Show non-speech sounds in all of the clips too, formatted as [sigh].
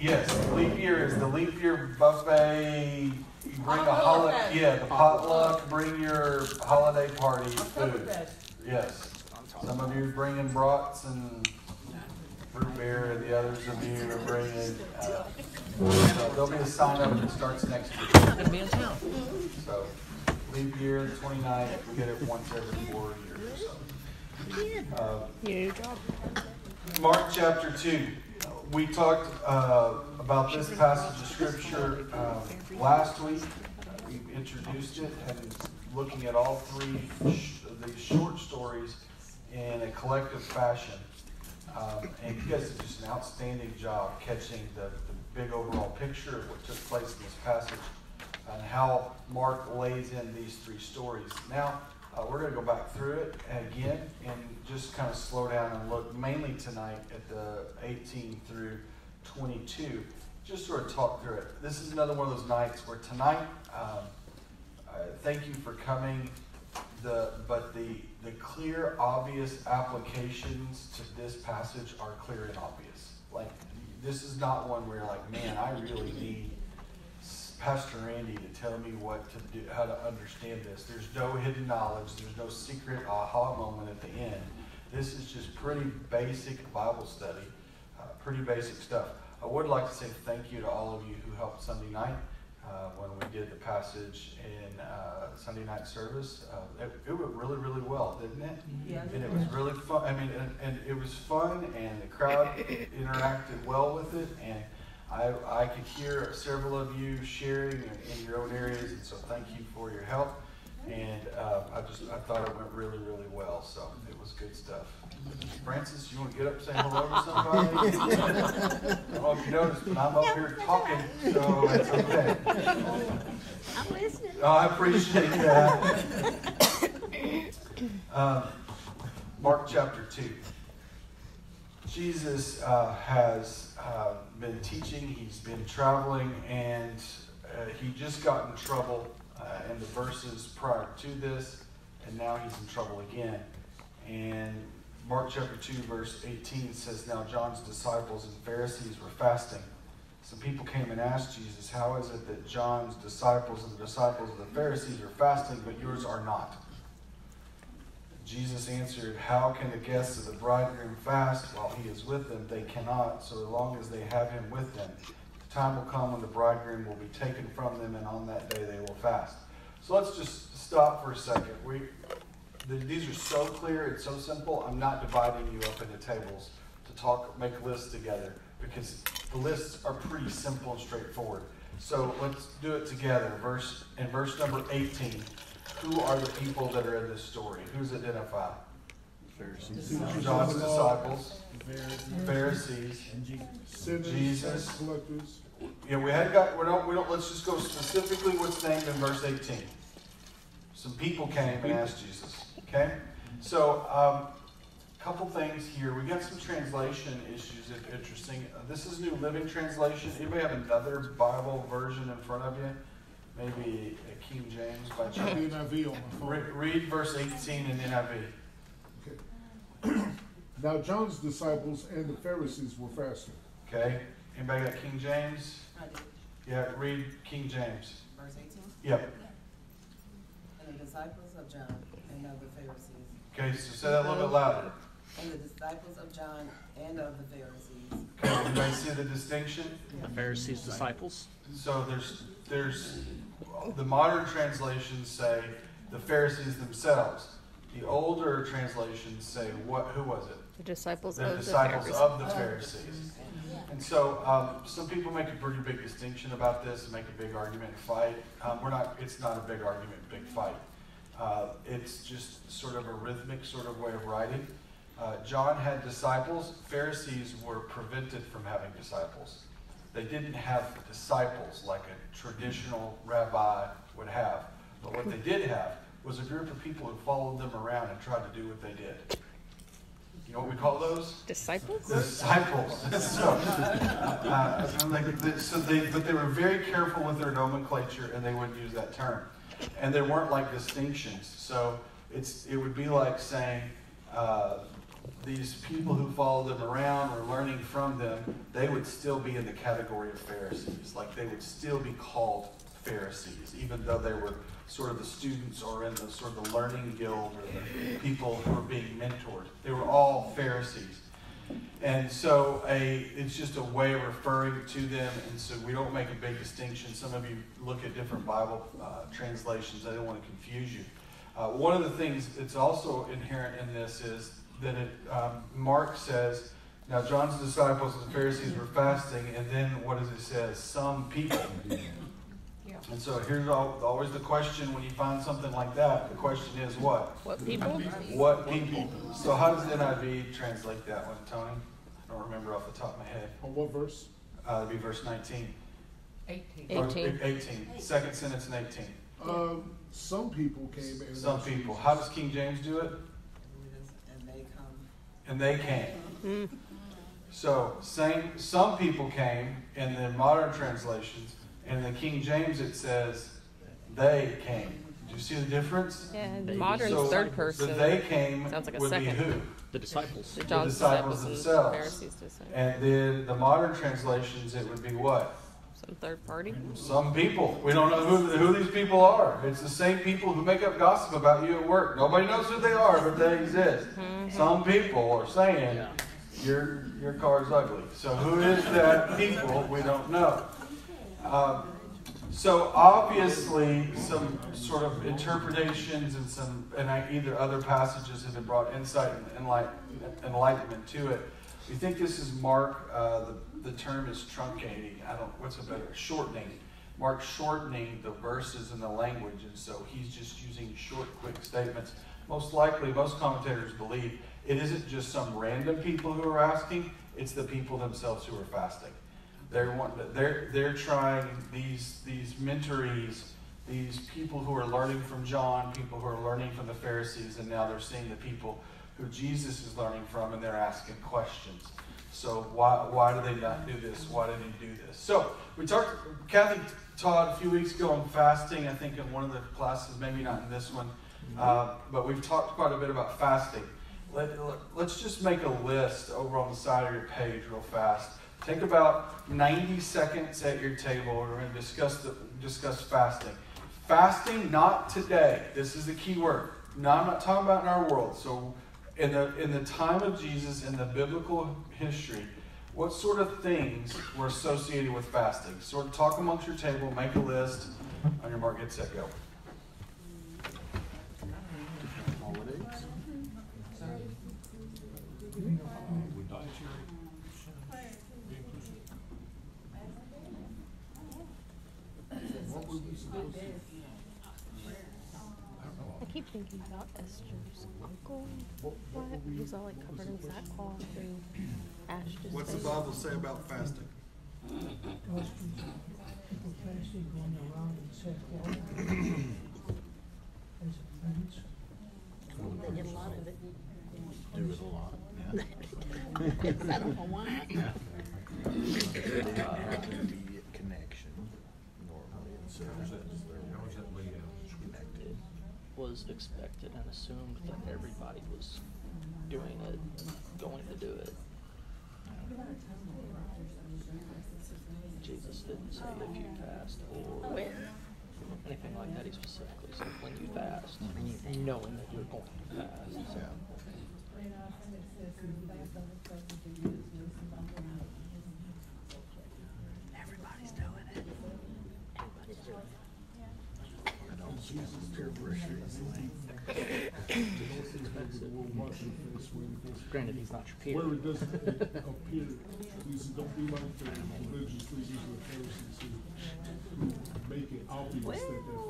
Yes, leap year is the leap year buffet. You bring a holiday, yeah, the potluck, bring your holiday party food. Yes. Some of you are bringing brats and fruit beer, and the others of you are bringing, uh, so there'll be a sign up that starts next week. Gonna be in town. So, leap year, the 29th, we get it once every four years, so. Uh, You do your job. Mark chapter 2. We talked uh, about this passage of scripture uh, last week. We introduced it and looking at all three sh- of these short stories in a collective fashion. Um, and you guys did just an outstanding job catching the, the big overall picture of what took place in this passage and how Mark lays in these three stories. Now, uh, we're going to go back through it again and just kind of slow down and look mainly tonight at the 18 through 22. Just sort of talk through it. This is another one of those nights where tonight, um, uh, thank you for coming. The but the the clear, obvious applications to this passage are clear and obvious. Like this is not one where you're like, man, I really need Pastor Randy to tell me what to do, how to understand this. There's no hidden knowledge. There's no secret aha moment at the end. This is just pretty basic Bible study, uh, pretty basic stuff. I would like to say thank you to all of you who helped Sunday night uh, when we did the passage in uh, Sunday night service. Uh, it, it went really, really well, didn't it? Yeah. And it was really fun. I mean, and, and it was fun, and the crowd [laughs] interacted well with it, and I, I could hear several of you sharing in, in your own areas, and so thank you for your help. And uh, I just I thought it went really, really well. So it was good stuff. Francis, you want to get up and say hello to somebody? [laughs] I don't know if you noticed, but I'm up here talking, so it's okay. I'm listening. Oh, I appreciate that. [laughs] Um, Mark chapter 2. Jesus uh, has uh, been teaching, he's been traveling, and uh, he just got in trouble uh, in the verses prior to this, and now he's in trouble again. And Mark chapter 2, verse 18 says, Now John's disciples and Pharisees were fasting. Some people came and asked Jesus, How is it that John's disciples and the disciples of the Pharisees are fasting, but yours are not? Jesus answered, How can the guests of the bridegroom fast while he is with them? They cannot, so long as they have him with them. The time will come when the bridegroom will be taken from them, and on that day they will fast. So let's just stop for a second. We, the, these are so clear, and so simple. I'm not dividing you up into tables to talk, make lists together, because the lists are pretty simple and straightforward. So let's do it together. Verse in verse number 18 who are the people that are in this story? Who's identified? Pharisees. John's disciples, Pharisees, Sinners, Jesus. tax. Yeah, we had got. We don't. We don't. Let's just go specifically what's named in verse 18. Some people came and asked Jesus. Okay, so um, a couple things here. We got some translation issues. If interesting, uh, this is New Living Translation. Anybody have another Bible version in front of you? Maybe a King James by chance. NIV on my Re- phone. Read verse 18 in NIV. Okay. [clears throat] now John's disciples and the Pharisees were fasting. Okay. Anybody got King James? I did. Yeah, read King James. Verse eighteen, Yep. and the disciples of John and of the Pharisees, Okay, so say that a little bit louder. and the disciples of John and of the Pharisees. Okay, anybody see the distinction? The Pharisees' disciples. So there's there's the modern translations say the Pharisees themselves. The older translations say what? Who was it? The disciples The of disciples the of the Pharisees. And so um, some people make a pretty big distinction about this and make a big argument and fight. Um, we're not. It's not a big argument, big fight. Uh, it's just sort of a rhythmic sort of way of writing. Uh, John had disciples. Pharisees were prevented from having disciples. They didn't have disciples like a traditional rabbi would have. But what they did have was a group of people who followed them around and tried to do what they did. You know what we call those? disciples. disciples. [laughs] so, uh, so they, but they were very careful with their nomenclature, and they wouldn't use that term. And there weren't like distinctions. So it's it would be like saying uh, these people who followed them around or learning from them, they would still be in the category of Pharisees. Like they would still be called Pharisees, even though they were sort of the students or in the sort of the learning guild or the people who were being mentored. They were all Pharisees. And so a it's just a way of referring to them, and so we don't make a big distinction. Some of you look at different Bible uh, translations. I don't want to confuse you. Uh, one of the things that's also inherent in this is that it, um, Mark says, now John's disciples and the Pharisees were fasting, and then what does it say? Some people. Yeah. And so here's always the question when you find something like that. The question is what? What people? What people? So how does the NIV translate that one, Tony? I don't remember off the top of my head. On what verse? Uh, it'd be verse 19. Eighteen. Or 18. 18. Second sentence in 18. Um, some people came and. Some people. How does King James do it? And they come. And they came. So same. Some people came in the modern translations. In the King James, it says they came. Do you see the difference? Yeah, They- modern's So third The person. they came Sounds like a would second. be who? The disciples. The John's disciples disciples and themselves. Pharisees disciples. And then the modern translations, it would be what? Some third party. Some people. We don't know who, who these people are. It's the same people who make up gossip about you at work. Nobody knows who they are, but they exist. Some people are saying Yeah. your your is ugly. So who is that people? We don't know. Um, so obviously, some sort of interpretations and some and I, either other passages have brought insight and enlight, enlightenment to it. We think this is Mark. Uh, the the term is truncating. I don't. What's a better shortening? Mark shortening the verses in the language, and so he's just using short, quick statements. Most likely, most commentators believe it isn't just some random people who are asking; it's the people themselves who are fasting. They're want, they're they're trying these these mentorees, these people who are learning from John, people who are learning from the Pharisees, and now they're seeing the people who Jesus is learning from, and they're asking questions. So why why do they not do this? Why did he do this? So we talked. Kathy taught a few weeks ago on fasting. I think in one of the classes, maybe not in this one, uh, but we've talked quite a bit about fasting. Let, let, us just make a list over on the side of your page real fast. Take about 90 seconds at your table. We're going to discuss the, discuss fasting. Fasting, not today. This is the key word. Now, I'm not talking about in our world. So, in the in the time of Jesus in the biblical history, what sort of things were associated with fasting? Sort of talk amongst your table. Make a list. On your mark, get set, go. We? I keep thinking about Esther's uncle. What, what What? were? He's all like covered in sackcloth and ashed his What's the. Bible say about fasting? People fasting going around in sackcloth as a penance. They did a lot of it. do it a lot. I don't know why. They don't have an immediate connection normally, and so they're connected. Was expected and assumed that everybody was doing it, going to do it. Jesus didn't say if you fast or When? anything like that. He specifically said when you fast, mm-hmm. knowing that you're going to fast. So. Everybody's doing it. Everybody's doing it. I don't see them peer pressure easily. We'll wash your face when it goes- Granted, he's not your peer. Where it doesn't appear, these don't be like the religious leaders or Pharisees who, who make it obvious that they're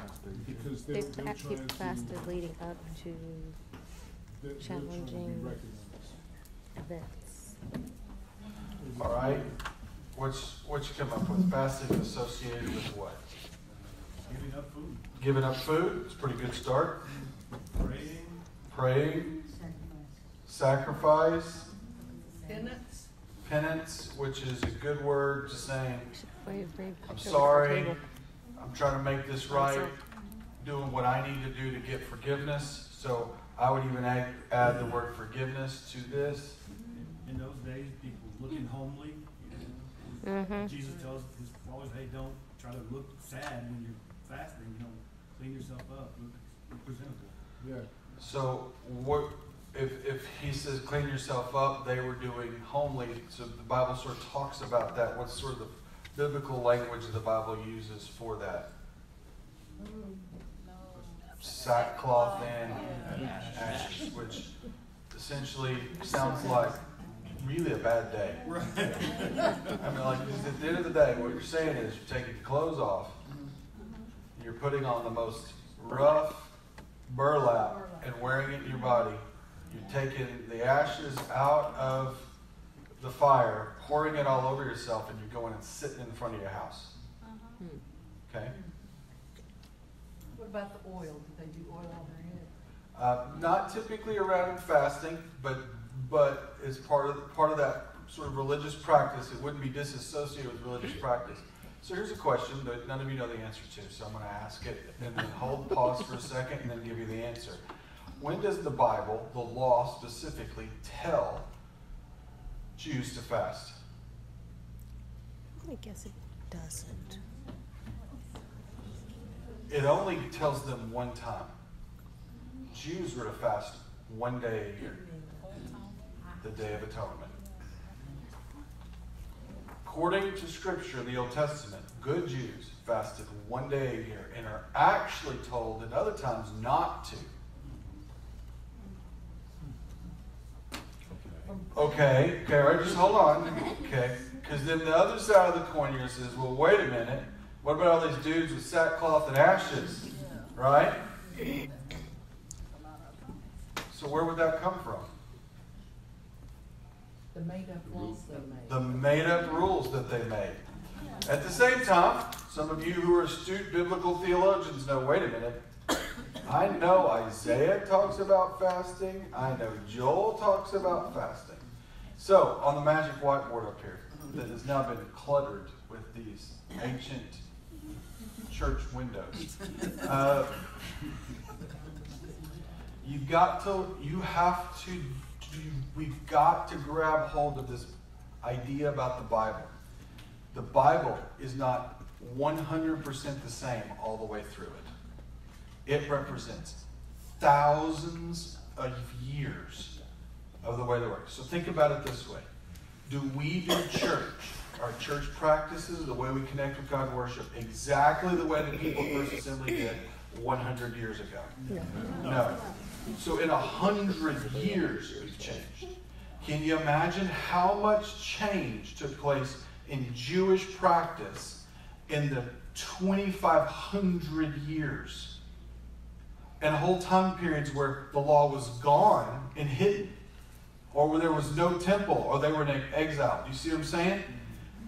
fasting. Because they're, They they're fa- trying keep to, fasted leading up to they're, they're trying to be challenging. recognized. events. All right. What's what you come up with? Fasting associated with what? Giving up food. Giving up food. It's a pretty good start. Praying. Praying, sacrifice, Penance. penance, which is a good word to saying, Wait, wait, I'm go to the sorry. I'm trying to make this right, doing what I need to do to get forgiveness. So I would even add, add the word forgiveness to this. In those days, people looking homely, you know, Mm-hmm. Jesus tells his followers, hey, don't try to look sad when you're fasting, you know, clean yourself up, look, look presentable. Yeah, So what, if, if he says clean yourself up, they were doing homely, so the Bible sort of talks about that. What's sort of the biblical language the Bible uses for that? Sackcloth and ashes, which essentially sounds like really a bad day. Right. I mean, like, 'cause at the end of the day, what you're saying is you're taking your clothes off, you're putting on the most rough burlap and wearing it in your body. You're taking the ashes out of the fire, pouring it all over yourself, and you're going and sitting in front of your house. Okay? What about the oil? Did they do oil on their head? Uh, not typically around fasting, but but as part of part of that sort of religious practice, it wouldn't be disassociated with religious practice. So here's a question that none of you know the answer to, so I'm going to ask it and then hold pause for a second and then give you the answer. When does the Bible, the law specifically, tell Jews to fast? I guess it doesn't. It only tells them one time. Jews were to fast one day a year, the Day of Atonement. According to Scripture in the Old Testament, good Jews fasted one day a year and are actually told at other times not to. Okay, okay, right, just hold on. Okay, because then the other side of the coin here says, well, wait a minute. What about all these dudes with sackcloth and ashes? Right? So where would that come from? The made-up laws they made. The made up rules that they made. At the same time, some of you who are astute biblical theologians know wait a minute. I know Isaiah talks about fasting. I know Joel talks about fasting. So, on the magic whiteboard up here, that has now been cluttered with these ancient church windows. Uh, [laughs] you've got to, you have to, we've got to grab hold of this idea about the Bible. The Bible is not 100% the same all the way through it. It represents thousands of years of the way they work. So think about it this way. Do we do church, our church practices, the way we connect with God and worship, exactly the way the people of First Assembly did 100 years ago? No. So in a hundred years, we've changed. Can you imagine how much change took place in Jewish practice in the 2,500 years? And whole time periods where the law was gone and hidden, or where there was no temple, or they were in exile. You see what I'm saying?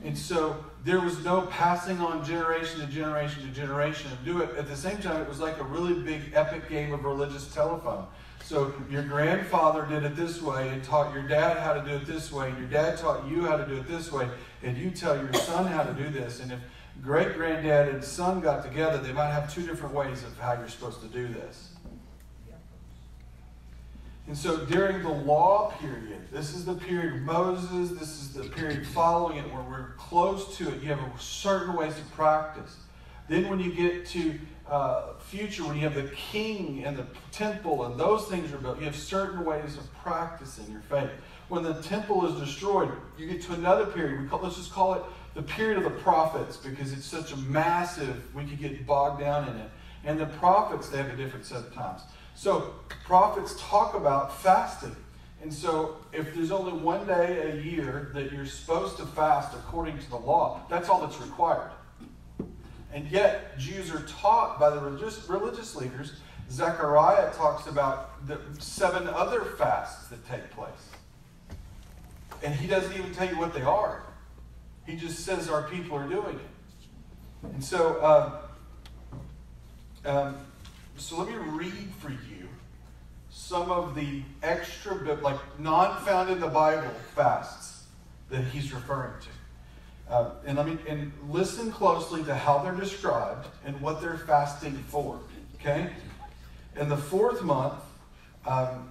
And so there was no passing on generation to generation to generation and do it. At the same time, it was like a really big epic game of religious telephone. So your grandfather did it this way and taught your dad how to do it this way, and your dad taught you how to do it this way, and you tell your son how to do this. And if great granddad and son got together, they might have two different ways of how you're supposed to do this. And so during the law period, this is the period of Moses, this is the period following it where we're close to it. You have certain ways to practice. Then when you get to uh, future, when you have the king and the temple and those things are built, you have certain ways of practicing your faith. When the temple is destroyed, you get to another period. We call, let's just call it the period of the prophets because it's such a massive, we could get bogged down in it. And the prophets, they have a different set of times. So prophets talk about fasting. And so if there's only one day a year that you're supposed to fast according to the law, that's all that's required. And yet, Jews are taught by the religious, religious leaders. Zechariah talks about the seven other fasts that take place. And he doesn't even tell you what they are. He just says our people are doing it. And so, um, um, so let me read for you some of the extra, like non-found in the Bible fasts that he's referring to. Uh, and let me and listen closely to how they're described and what they're fasting for. Okay? In the fourth month, Um,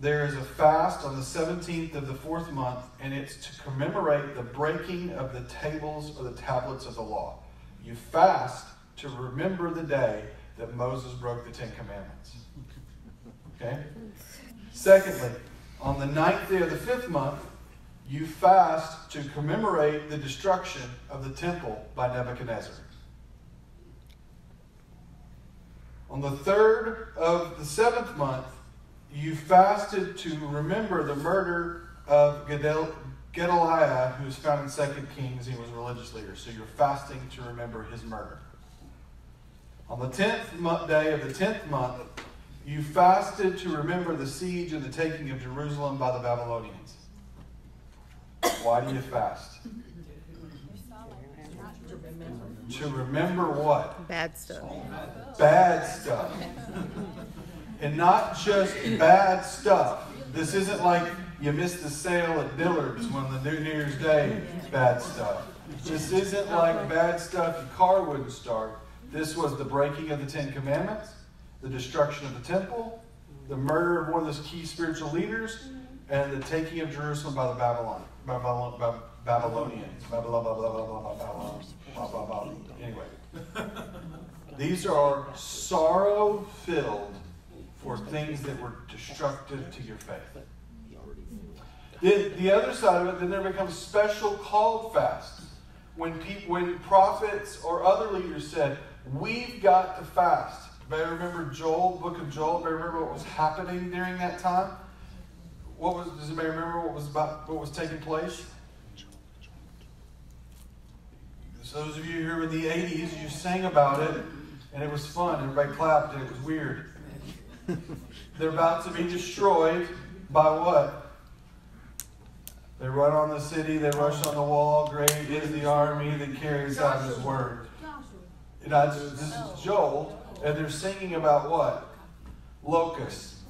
there is a fast on the 17th of the fourth month, and it's to commemorate the breaking of the tables or the tablets of the law. You fast to remember the day that Moses broke the Ten Commandments. Okay? Secondly, on the ninth day of the fifth month, you fast to commemorate the destruction of the temple by Nebuchadnezzar. On the third of the seventh month, you fasted to remember the murder of Gedel- Gedaliah, who is found in Second Kings. He was a religious leader. So you're fasting to remember his murder. On the tenth day of the tenth month, you fasted to remember the siege and the taking of Jerusalem by the Babylonians. Why do you fast? To remember what? Bad stuff. bad stuff. And not just bad stuff. This isn't like you missed the sale at Dillard's when the New Year's Day bad stuff. This isn't like bad stuff your car wouldn't start. This was the breaking of the Ten Commandments, the destruction of the temple, the murder of one of those key spiritual leaders, and the taking of Jerusalem by the Babylon, Babylon, Bab- Babylonians. Babylon, blah, blah. Anyway. These are sorrow filled for things that were destructive to your faith. The, the other side of it, then there becomes special called fasts. When, when prophets or other leaders said, We've got to fast. Anybody remember Joel, book of Joel? Anybody remember what was happening during that time? What was, does anybody remember what was about, what was taking place? So those of you who were in the 80s, you sang about it, and it was fun. Everybody clapped, and it was weird. [laughs] They're about to be destroyed by what? They run on the city, they rush on the wall. Great is the army that carries out his word. You know, this this is Joel, and they're singing about what? Locusts.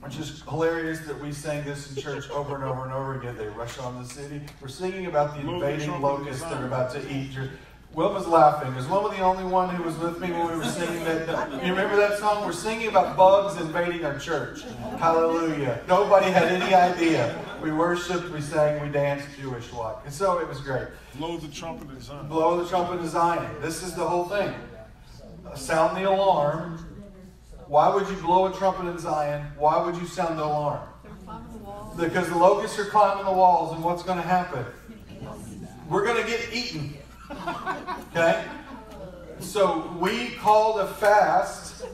Which is hilarious that we sang this in church over and over and over again. They rush on the city. We're singing about the invading locusts that are about to eat your. Wilma's laughing. Is Wilma the only one who was with me when we were singing that? You remember that song? We're singing about bugs invading our church. Hallelujah. Nobody had any idea. We worshiped, we sang, we danced Jewish like. And so it was great. Blow the trumpet in Zion. Blow the trumpet in Zion. This is the whole thing. Uh, Sound the alarm. Why would you blow a trumpet in Zion? Why would you sound the alarm? Because the locusts are climbing the walls, and what's going to happen? We're going to get eaten. [laughs] Okay? So we called a fast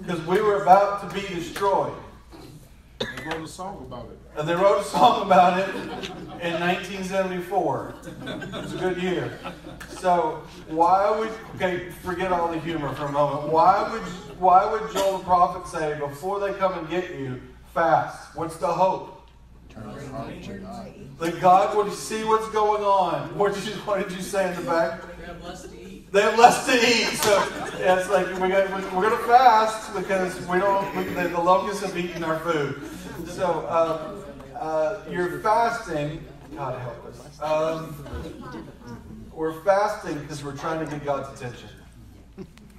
because we were about to be destroyed. They wrote a song about it. And they wrote a song about it in 1974. It was a good year. So why would okay? Forget all the humor for a moment. Why would why would Joel the prophet say before they come and get you, fast? What's the hope? Turn your heart to God. That God would see what's going on. What did you what did you say in the back? They have less to eat. They have less to eat, so yeah, it's like we got, we're going to fast because we don't. We, the, the locusts have eaten our food. So um, uh, you're fasting. God help us. Um, we're fasting because we're trying to get God's attention.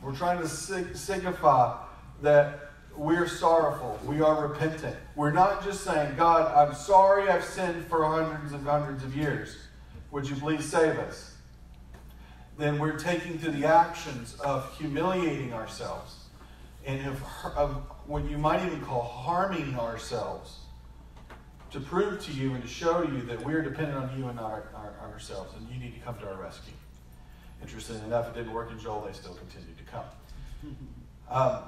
We're trying to sig- signify that we're sorrowful. We are repentant. We're not just saying, God, I'm sorry I've sinned for hundreds and hundreds of years. Would you please save us? then we're taking to the actions of humiliating ourselves and of, of what you might even call harming ourselves to prove to you and to show you that we're dependent on you and not our, our, ourselves, and you need to come to our rescue. Interesting enough, it didn't work in Joel, they still continued to come. [laughs] Um,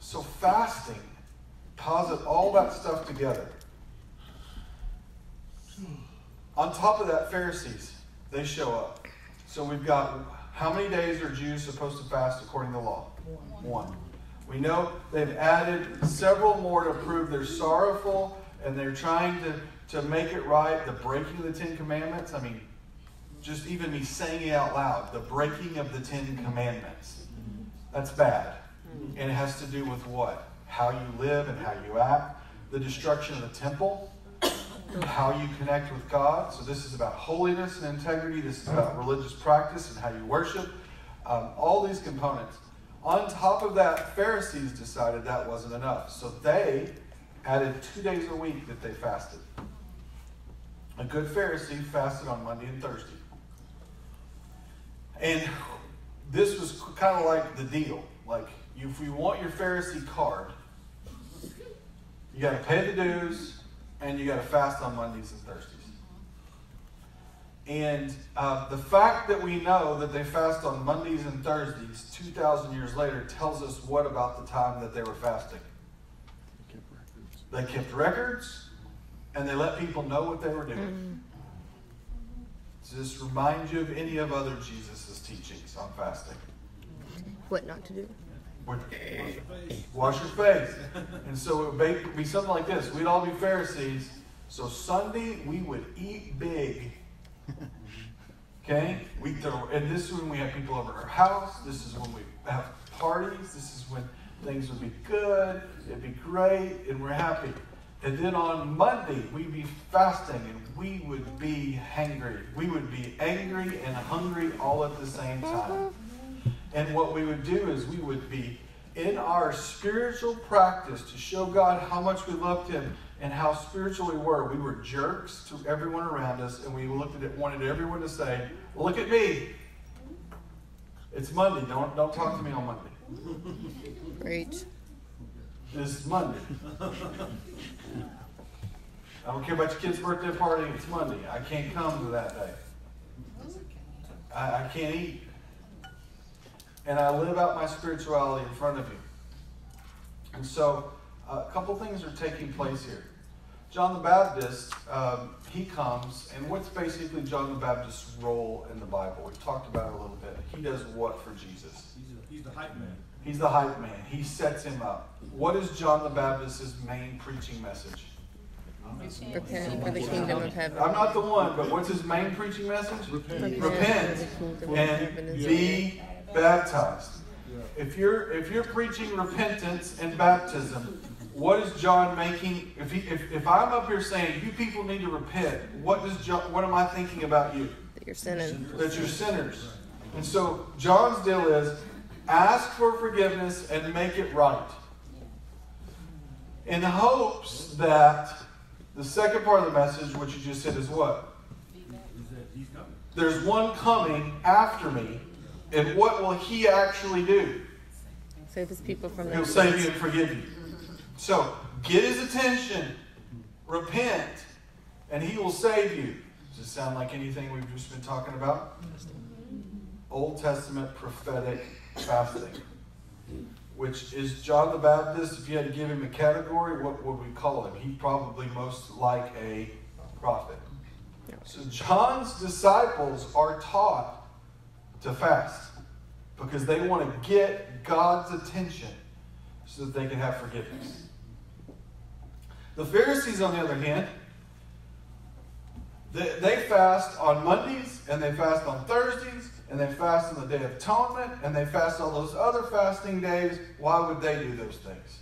so, fasting, posit all that stuff together. On top of that, Pharisees, they show up. So we've got how many days are Jews supposed to fast according to the law? One. We know they've added several more to prove they're sorrowful and they're trying to, to make it right. The breaking of the Ten Commandments. I mean, just even me saying it out loud, the breaking of the Ten Commandments. That's bad. And it has to do with what? How you live and how you act. The destruction of the temple how you connect with God. So this is about holiness and integrity. This is about religious practice and how you worship. Um, all these components. On top of that, Pharisees decided that wasn't enough. So they added two days a week that they fasted. A good Pharisee fasted on Monday and Thursday. And this was kind of like the deal. Like, if you want your Pharisee card, you got to pay the dues and you got to fast on Mondays and Thursdays. And uh, the fact that we know that they fast on Mondays and Thursdays 2,000 years later tells us what about the time that they were fasting? Kept records. They kept records and they let people know what they were doing. Does this remind you of any of other Jesus' teachings on fasting? What not to do? Would- Wash your face. And so it would be something like this. We'd all be Pharisees. So Sunday we would eat big. [laughs] Okay? We throw, and this is when we have people over our house. This is when we have parties. This is when things would be good. It'd be great, and we're happy. And then on Monday we'd be fasting, and we would be hangry. We would be angry and hungry all at the same time. And what we would do is we would be in our spiritual practice to show God how much we loved Him and how spiritual we were. We were jerks to everyone around us, and we looked at it, wanted everyone to say, "Look at me." It's Monday. Don't don't talk to me on Monday. Great. This is Monday. I don't care about your kid's birthday party. It's Monday. I can't come to that day. I, I can't eat. And I live out my spirituality in front of you. And so, a couple things are taking place here. John the Baptist, um, he comes, and what's basically John the Baptist's role in the Bible? We've talked about it a little bit. He does what for Jesus? He's, a, he's the hype man. He's the hype man. He sets him up. What is John the Baptist's main preaching message? Repent for the kingdom of heaven. I'm not the one, but what's his main preaching message? Repent Repent for the kingdom of and be baptized. If you're if you're preaching repentance and baptism, what is John making? If he if, if I'm up here saying you people need to repent, what does John? What am I thinking about you? that you're sinning. that you're sinners. And so John's deal is ask for forgiveness and make it right. In hopes that the second part of the message, which you just said, is what? He said he's coming. There's one coming after me, and what will he actually do? Save his people from their He'll save you and forgive you. So get his attention, repent, and he will save you. Does it sound like anything we've just been talking about? Old Testament prophetic fasting. Which is John the Baptist, if you had to give him a category, what would we call him? He'd probably most like a prophet. So John's disciples are taught to fast because they want to get God's attention so that they can have forgiveness. The Pharisees, on the other hand, they, they fast on Mondays and they fast on Thursdays and they fast on the Day of Atonement and they fast on those other fasting days. Why would they do those things?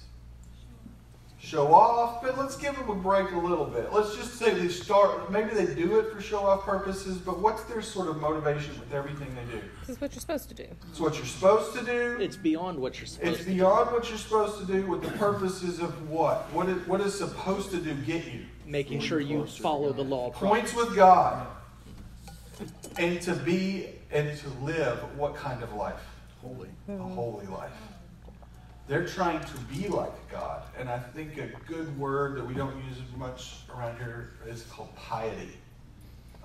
Show off, but let's give them a break a little bit. Let's just say they start, maybe they do it for show off purposes, but what's their sort of motivation with everything they do? This is what you're supposed to do. It's what you're supposed to do. It's beyond what you're supposed It's to do. beyond what you're supposed to do with the purposes of what? What is, what is supposed to do get you? Making sure you follow the law Points with God. And to be and to live what kind of life? Holy. A holy life. They're trying to be like God. And I think a good word that we don't use much around here is called piety.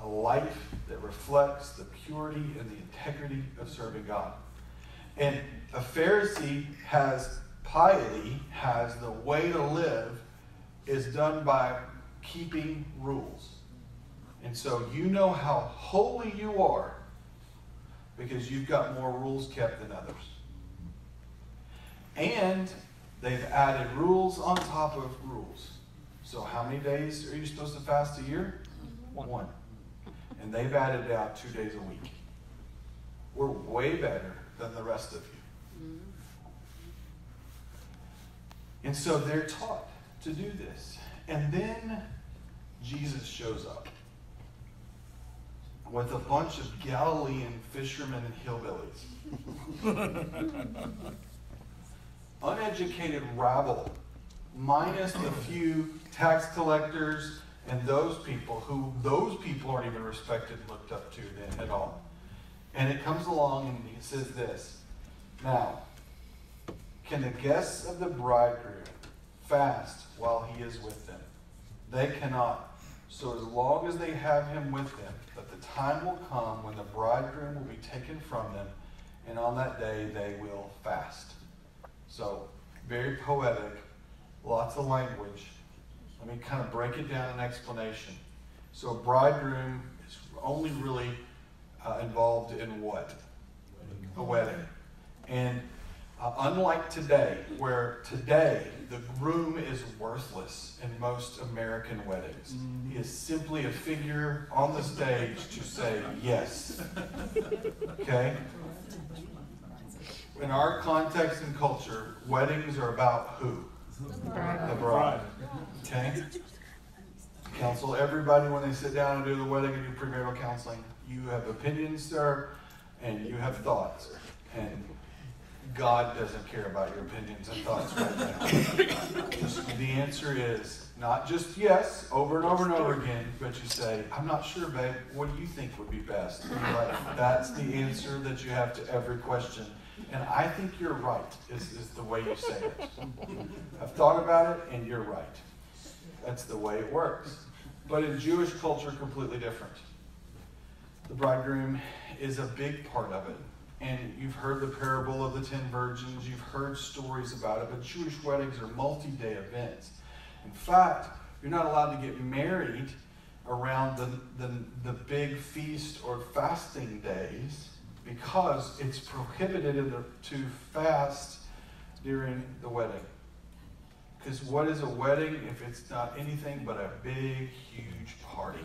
A life that reflects the purity and the integrity of serving God. And a Pharisee has piety, has the way to live, is done by keeping rules. And so you know how holy you are because you've got more rules kept than others. And they've added rules on top of rules. So how many days are you supposed to fast a year? One. And they've added out two days a week. We're way better than the rest of you. Mm-hmm. And so they're taught to do this. And then Jesus shows up. with a bunch of Galilean fishermen and hillbillies. [laughs] Uneducated rabble, minus the few tax collectors and those people who those people aren't even respected and looked up to then at all. And it comes along and it says this. Now, can the guests of the bridegroom fast while he is with them? They cannot. So as long as they have him with them, but the time will come when the bridegroom will be taken from them, and on that day they will fast. So, very poetic, lots of language. Let me kind of break it down in explanation. So, a bridegroom is only really uh, involved in what? A wedding. And uh, unlike today, where today the groom is worthless in most American weddings, he is simply a figure on the stage to say yes. [laughs] Okay? In our context and culture, weddings are about who? The bride. Okay? Counsel everybody when they sit down and do the wedding and do premarital counseling. You have opinions, sir, and you have thoughts. And God doesn't care about your opinions and thoughts right now. The answer is not just yes over and over and over again, but you say, I'm not sure, babe. What do you think would be best? life?" That's the answer that you have to every question. And I think you're right, is, is the way you say it. I've thought about it, and you're right. That's the way it works. But in Jewish culture, completely different. The bridegroom is a big part of it. And you've heard the parable of the ten virgins, you've heard stories about it, but Jewish weddings are multi day events. In fact, you're not allowed to get married around the, the, the big feast or fasting days because it's prohibited to fast during the wedding. Because what is a wedding if it's not anything but a big, huge party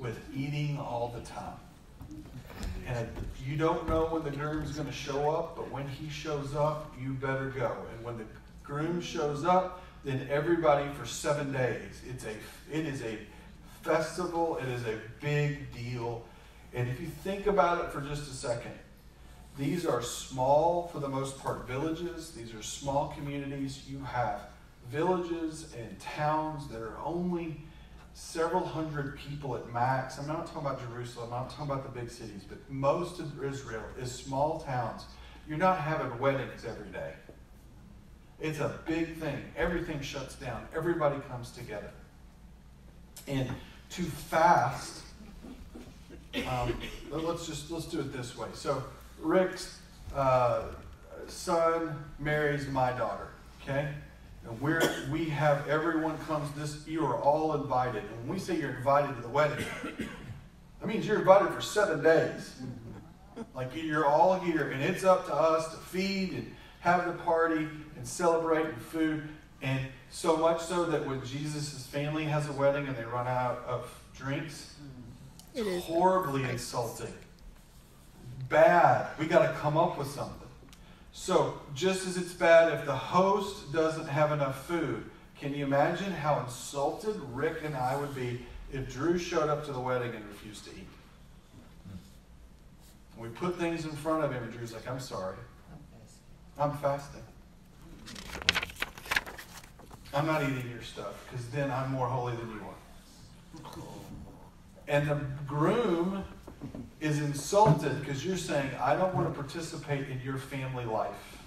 with eating all the time? And you don't know when the groom's going to show up, but when he shows up, you better go. And when the groom shows up, then everybody for seven days. It's a, it is a festival. It is a big deal. And if you think about it for just a second, these are small, for the most part, villages. These are small communities. You have villages and towns that are only several hundred people at max. I'm not talking about Jerusalem, I'm not talking about the big cities, but most of Israel is small towns. You're not having weddings every day. It's a big thing. Everything shuts down. Everybody comes together. And to fast, um, let's just let's do it this way. So Rick's uh, son marries my daughter. Okay, and we're we have everyone comes. This you are all invited. And when we say you're invited to the wedding, that means you're invited for seven days. Like you're all here, and it's up to us to feed and have the party and celebrate and food. And so much so that when Jesus' family has a wedding and they run out of drinks, It is. horribly insulting. Bad. We got to come up with something. So, just as it's bad if the host doesn't have enough food, can you imagine how insulted Rick and I would be if Drew showed up to the wedding and refused to eat? We put things in front of him, and Drew's like, I'm sorry. I'm fasting. I'm not eating your stuff because then I'm more holy than you are. And the groom is insulted because you're saying, I don't want to participate in your family life.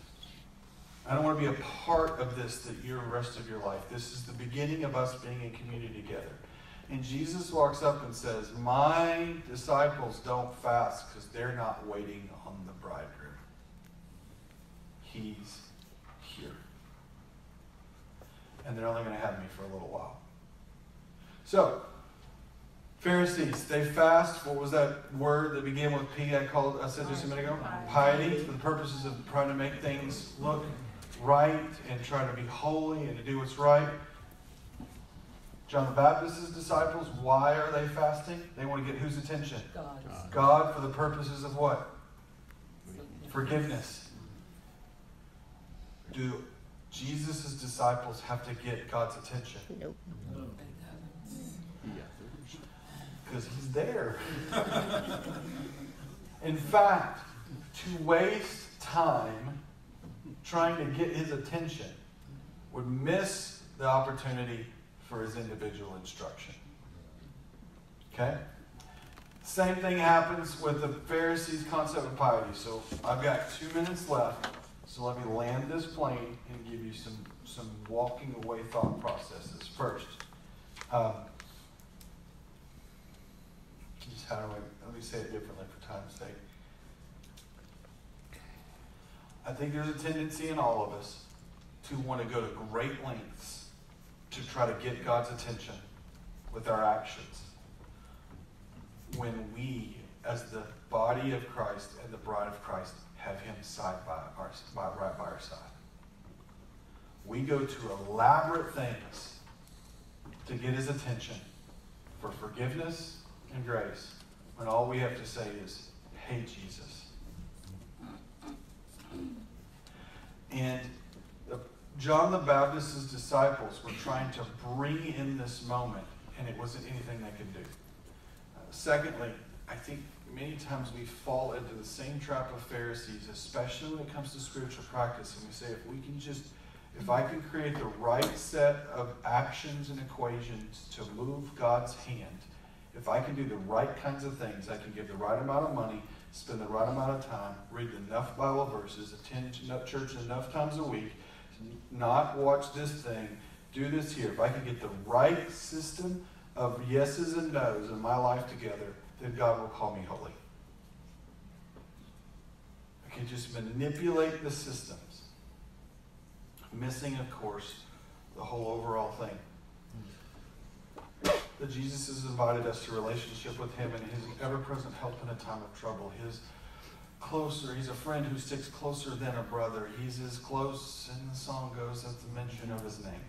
I don't want to be a part of this that your rest of your life. This is the beginning of us being in community together. And Jesus walks up and says, My disciples don't fast because they're not waiting on the bridegroom. He's here. And they're only going to have me for a little while. So, Pharisees, they fast. What was that word that began with P? I called. I said just a minute ago. Piety, for the purposes of trying to make things look right and trying to be holy and to do what's right. John the Baptist's disciples, why are they fasting? They want to get whose attention? God. God for the purposes of what? Forgiveness. Do Jesus' disciples have to get God's attention? Nope. Because he's there. In fact, to waste time trying to get his attention would miss the opportunity for his individual instruction. Okay? Same thing happens with the Pharisees' concept of piety. So I've got two minutes left. So let me land this plane and give you some, some walking away thought processes. First, um, just how do I, let me say it differently for time's sake. I think there's a tendency in all of us to want to go to great lengths to try to get God's attention with our actions. When we, as the body of Christ and the bride of Christ, have Him side by our, by, right by our side. We go to elaborate things to get His attention for forgiveness and grace when all we have to say is, Hey, Jesus. And John the Baptist's disciples were trying to bring in this moment, and it wasn't anything they could do. Uh, secondly, I think many times we fall into the same trap of Pharisees, especially when it comes to spiritual practice, and we say, if we can just, if I can create the right set of actions and equations to move God's hand, if I can do the right kinds of things, I can give the right amount of money, spend the right amount of time, read enough Bible verses, attend enough church enough times a week, not watch this thing, do this here. If I can get the right system of yeses and nos in my life together, then God will call me holy. I can just manipulate the systems. Missing, of course, the whole overall thing. That Jesus has invited us to relationship with Him and His ever-present help in a time of trouble. His closer, He's a friend who sticks closer than a brother. He's as close, and the song goes, as the mention of His name.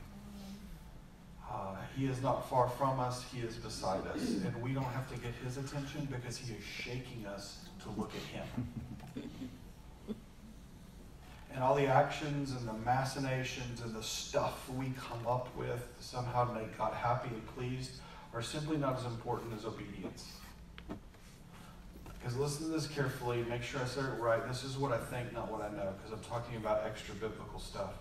Uh, he is not far from us, He is beside us. And we don't have to get His attention because He is shaking us to look at Him. [laughs] And all the actions and the machinations and the stuff we come up with somehow to make God happy and pleased are simply not as important as obedience. Because listen to this carefully, make sure I say it right. This is what I think, not what I know, because I'm talking about extra biblical stuff.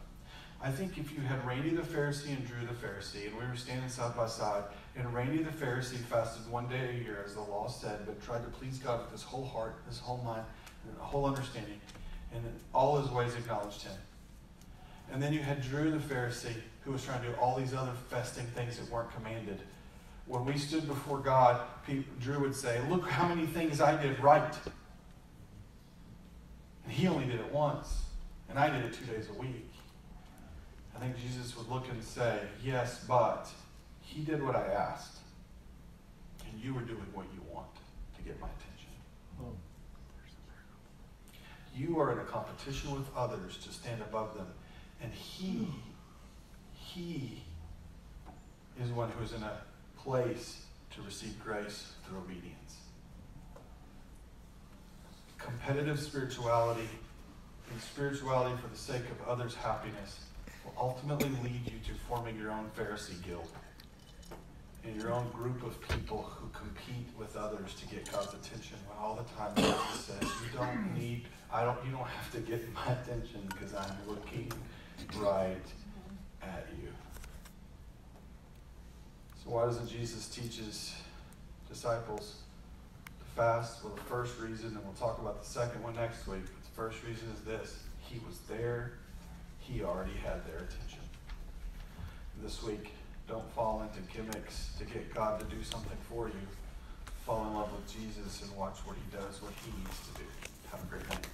I think if you had Randy the Pharisee and Drew the Pharisee, and we were standing side by side, and Randy the Pharisee fasted one day a year, as the law said, but tried to please God with his whole heart, his whole mind, and whole understanding, and all his ways acknowledged him. And then you had Drew the Pharisee, who was trying to do all these other festing things that weren't commanded. When we stood before God, Drew would say, Look how many things I did right. And he only did it once, and I did it two days a week. I think Jesus would look and say, Yes, but he did what I asked, and you were doing what you want to get my attention. You are in a competition with others to stand above them, and he, he is one who is in a place to receive grace through obedience. Competitive spirituality and spirituality for the sake of others' happiness will ultimately lead you to forming your own Pharisee guild and your own group of people who compete with others to get God's attention when all the time Jesus says, You don't need, I don't you don't have to get my attention because I'm looking right at you. So why doesn't Jesus teach his disciples to fast? Well, the first reason, and we'll talk about the second one next week, but the first reason is this. He was there. He already had their attention. And this week, don't fall into gimmicks to get God to do something for you. Fall in love with Jesus and watch what he does, what he needs to do. Have a great night.